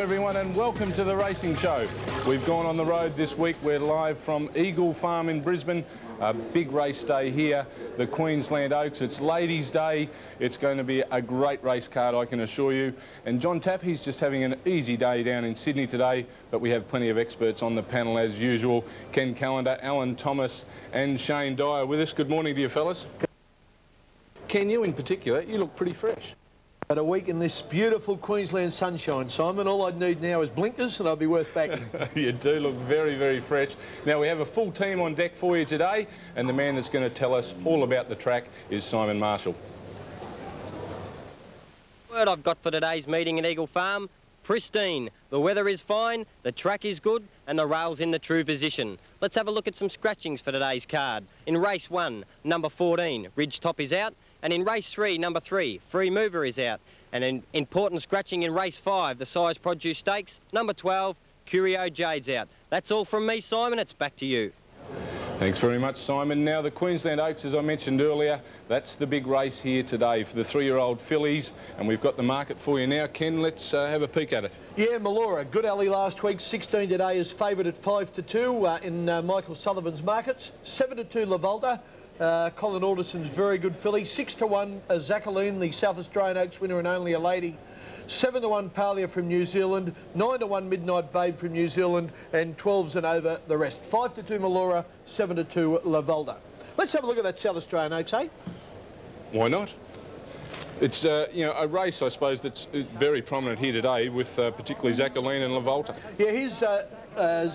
Everyone and welcome to the Racing Show. We've gone on the road this week. We're live from Eagle Farm in Brisbane. A big race day here, the Queensland Oaks. It's Ladies' Day. It's going to be a great race card, I can assure you. And John Tapp, he's just having an easy day down in Sydney today, but we have plenty of experts on the panel as usual. Ken Callander, Alan Thomas and Shane Dye with us. Good morning to you fellas. Ken, you in particular, you look pretty fresh. But a week in this beautiful Queensland sunshine, Simon. All I'd need now is blinkers and I'll be worth backing. you do look very, very fresh. Now, we have a full team on deck for you today, and the man that's going to tell us all about the track is Simon Marshall. Word I've got for today's meeting at Eagle Farm, pristine. The weather is fine, the track is good, and the rail's in the true position. Let's have a look at some scratchings for today's card. In race one, number 14, Ridge Top is out. And in race three, number three, Free Mover is out. And an important scratching in race five, the Sires Produce Stakes, number 12, Curio Jade's out. That's all from me, Simon. It's back to you. Thanks very much, Simon. Now, the Queensland Oaks, as I mentioned earlier, that's the big race here today for the three-year-old fillies, and we've got the market for you now. Ken, let's uh, have a peek at it. Yeah, Melora, good alley last week, 16 today is favoured at 5 to 2 uh, in uh, Michael Sullivan's markets, 7 to 2 La Volta, uh, Colin Alderson's very good filly. Six to one, uh, Zackaline, the South Australian Oaks winner and only a lady. Seven to one, Palia from New Zealand. Nine to one, Midnight Babe from New Zealand. And 12s and over the rest. Five to two, Melora. Seven to two, La Volta. Let's have a look at that South Australian Oaks, eh? Why not? It's uh, you know a race, I suppose, that's uh, very prominent here today with uh, particularly Zackaline and La Volta. Yeah, here's uh, uh,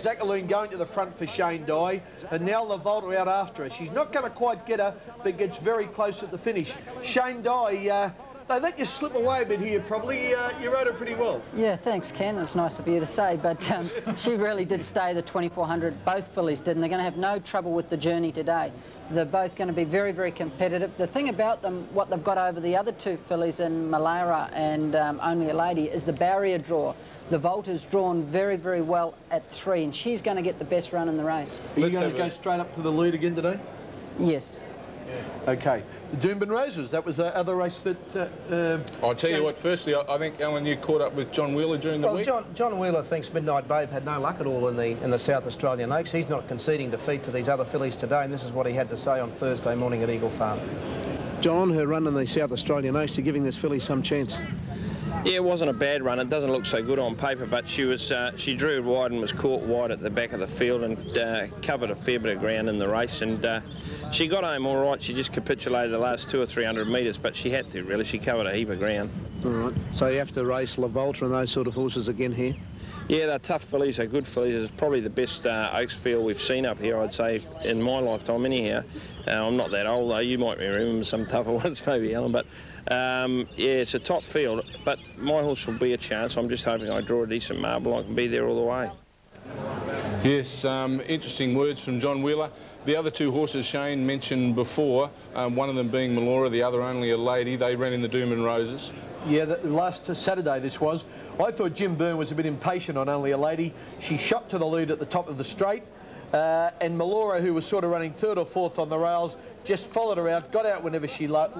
going to the front for Shane Dye, and now La Volta out after her. She's not going to quite get her, but gets very close at the finish. Shane Dye, uh, they let you slip away a bit here, probably. Uh, you rode her pretty well. Yeah, thanks, Ken. That's nice of you to say, but um, she really did stay the 2400. Both fillies did, and they're going to have no trouble with the journey today. They're both going to be very, very competitive. The thing about them, what they've got over the other two fillies in Melora and um, Only a Lady, is the barrier draw. The Volt is drawn very, very well at three, and she's going to get the best run in the race. Are you going to go straight up to the lead again today? Yes. Okay. The Doomben Roses, that was the other race that... Uh, uh, I'll tell you what, firstly, I, I, think, Alan, you caught up with John Wheeler during the well, week. John, John Wheeler thinks Midnight Babe had no luck at all in the in the South Australian Oaks. He's not conceding defeat to these other fillies today, and this is what he had to say on Thursday morning at Eagle Farm. John, her run in the South Australian Oaks, are giving this filly some chance. Yeah, it wasn't a bad run. It doesn't look so good on paper, but she was uh, she drew wide and was caught wide at the back of the field and uh, covered a fair bit of ground in the race. And uh, she got home all right. She just capitulated the last two or three hundred metres, but she had to really. She covered a heap of ground. All right. So you have to race La Volta and those sort of horses again here. Yeah, they're tough fillies, they're good fillies. It's probably the best uh, Oaks field we've seen up here, I'd say, in my lifetime anyhow. Uh, I'm not that old though, you might remember some tougher ones maybe, Alan, but um, yeah, it's a top field, but my horse will be a chance. I'm just hoping I draw a decent marble. I can be there all the way. Yes, um, interesting words from John Wheeler. The other two horses Shane mentioned before, um, one of them being Melora, the other only a lady, they ran in the Doomben Roses. Yeah, the, last Saturday this was. I thought Jim Byrne was a bit impatient on only a lady. She shot to the lead at the top of the straight. Uh, and Melora, who was sort of running third or fourth on the rails, just followed her out, got out whenever she liked,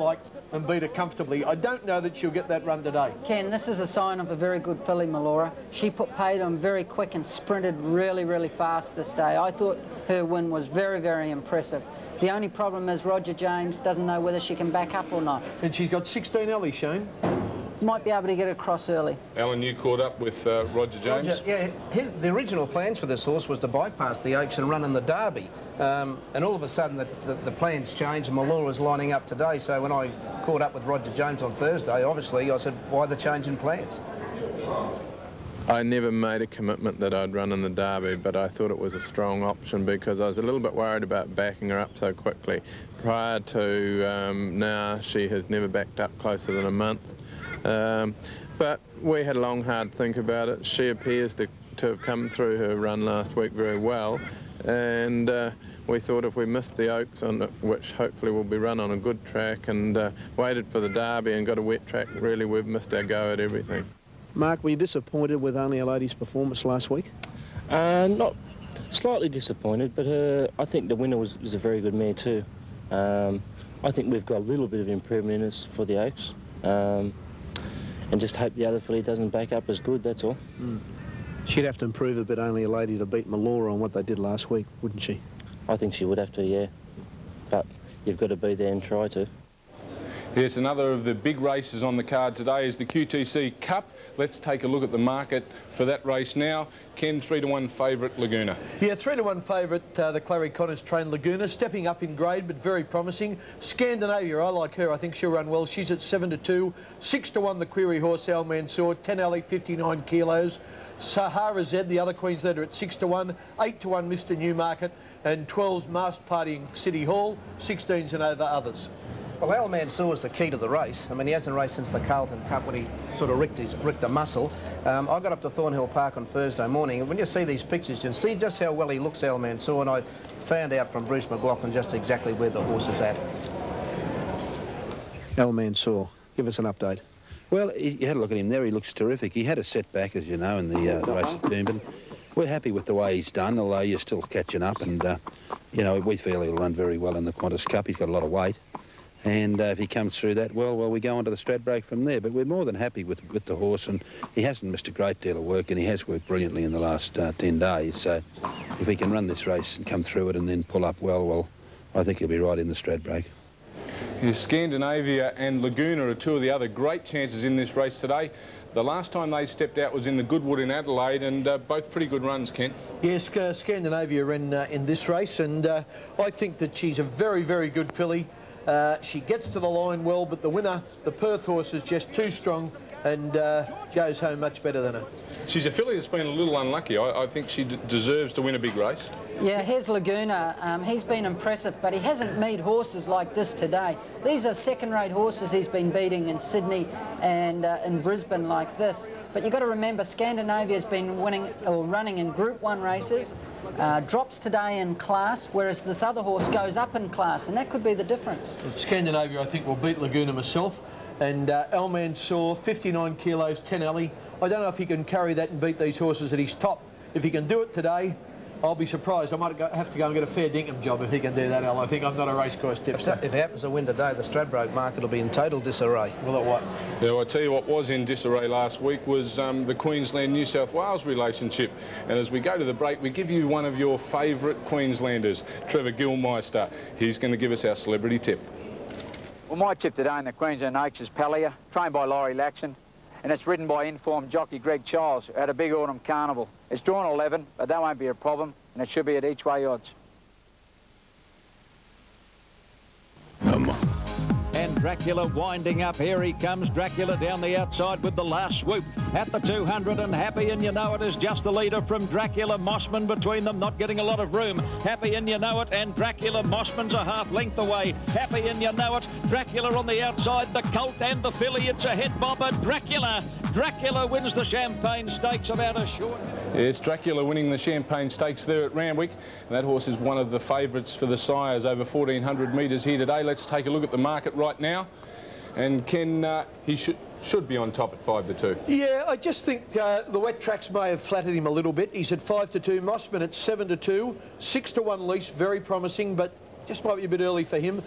and beat her comfortably. I don't know that she'll get that run today. Ken, this is a sign of a very good filly, Melora. She put paid on very quick and sprinted really, really fast this day. I thought her win was very, very impressive. The only problem is Roger James doesn't know whether she can back up or not. And she's got 16 Ellie, Shane might be able to get across early. Alan, you caught up with uh, Roger James? Roger, yeah, his, the original plans for this horse was to bypass the Oaks and run in the Derby. Um, and all of a sudden, the, the, the plans changed and Melora's lining up today. So when I caught up with Roger James on Thursday, obviously, I said, why the change in plans? I never made a commitment that I'd run in the Derby, but I thought it was a strong option because I was a little bit worried about backing her up so quickly. Prior to um, now, she has never backed up closer than a month. Um, but we had a long, hard think about it. She appears to, to have come through her run last week very well, and uh, we thought if we missed the Oaks, on the, which hopefully will be run on a good track, and uh, waited for the Derby and got a wet track, really we've missed our go at everything. Mark, were you disappointed with Only a Lady's performance last week? Uh, not slightly disappointed, but uh, I think the winner was, was, a very good mare too. Um, I think we've got a little bit of improvement in us for the Oaks. Um, and just hope the other filly doesn't back up as good, that's all. Hmm. She'd have to improve a bit, only a lady to beat Melora on what they did last week, wouldn't she? I think she would have to, yeah. But you've got to be there and try to. Yes, another of the big races on the card today is the QTC Cup. Let's take a look at the market for that race now. Ken, 3 to 1 favourite Laguna. Yeah, three to one favourite, uh, the Clarry Conners trained Laguna, stepping up in grade but very promising. Scandinavia, I like her. I think she'll run well. She's at seven to two. Six to one, the Query horse Al Mansour. Ten alley, 59 kilos. Sahara Z, the other Queenslander, at six to one. Eight to one, Mr Newmarket, and 12's Masked Party in City Hall. 16's and over others. Well, Al Mansour is the key to the race. I mean, he hasn't raced since the Carlton Cup when he sort of ricked, his, ricked a muscle. Um, I got up to Thornhill Park on Thursday morning, when you see these pictures, you see just how well he looks, Al Mansour, and I found out from Bruce McLaughlin just exactly where the horse is at. Al Mansour, give us an update. Well, you had a look at him there. He looks terrific. He had a setback, as you know, in the, uh, race at Doomben. We're happy with the way he's done, although you're still catching up. And, uh, you know, we feel he'll run very well in the Qantas Cup. He's got a lot of weight. And uh, if he comes through that well, well, we go on to the Stradbroke from there. But we're more than happy with, with the horse. And he hasn't missed a great deal of work, and he has worked brilliantly in the last uh, 10 days. So if he can run this race and come through it and then pull up well, well, I think he'll be right in the Stradbroke. Yes, Scandinavia and Laguna are two of the other great chances in this race today. The last time they stepped out was in the Goodwood in Adelaide, and uh, both pretty good runs, Kent. Yes, uh, Scandinavia in, uh, in this race, and uh, I think that she's a very, very good filly. Uh, she gets to the line well, but the winner, the Perth horse, is just too strong and uh, goes home much better than her. She's a filly that's been a little unlucky. I, I think she d- deserves to win a big race. Yeah, here's Laguna. Um, he's been impressive, but he hasn't meet horses like this today. These are second-rate horses he's been beating in Sydney and uh, in Brisbane like this. But you've got to remember, Scandinavia's been winning or running in Group 1 races, uh, drops today in class, whereas this other horse goes up in class, and that could be the difference. Scandinavia, I think, will beat Laguna myself. And uh, Al Mansour, 59 kilos, 10 alley. I don't know if he can carry that and beat these horses at his top. If he can do it today, I'll be surprised. I might have to go and get a fair dinkum job if he can do that, Al. I think I'm not a racecourse If, tipster. if he happens to win today, the Stradbroke market will be in total disarray. Will it what? Now, I tell you what was in disarray last week was um, the Queensland-New South Wales relationship. And as we go to the break, we give you one of your favourite Queenslanders, Trevor Gilmeister. He's going to give us our celebrity tip. Well, my tip today in the Queensland Oaks is Pallia, trained by Laurie Laxon, and it's ridden by informed jockey Greg Charles at a big autumn carnival. It's drawn 11, but that won't be a problem, and it should be at each way odds. Dracula winding up. Here he comes. Dracula down the outside with the last swoop at the 200 and Happy and You Know It is just the leader from Dracula Mossman between them, not getting a lot of room. Happy and You Know It and Dracula Mossman's a half length away. Happy and You Know It. Dracula on the outside, the Colt and the filly. It's a head bobber. Dracula. Dracula wins the Champagne Stakes about a short. It's Dracula winning the Champagne Stakes there at Randwick. And that horse is one of the favourites for the Sires, over 1,400 metres here today. Let's take a look at the market right now. And Ken, uh, he should should be on top at 5 to 2. Yeah, I just think uh, the wet tracks may have flattered him a little bit. He's at 5 to 2, Mossman at 7 to 2, 6 to 1 lease, very promising, but just might be a bit early for him.